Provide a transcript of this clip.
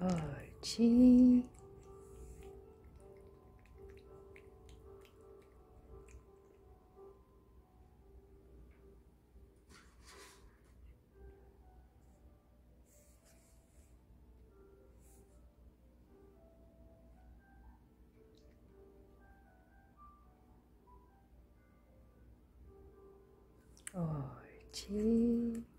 옳지. 옳지.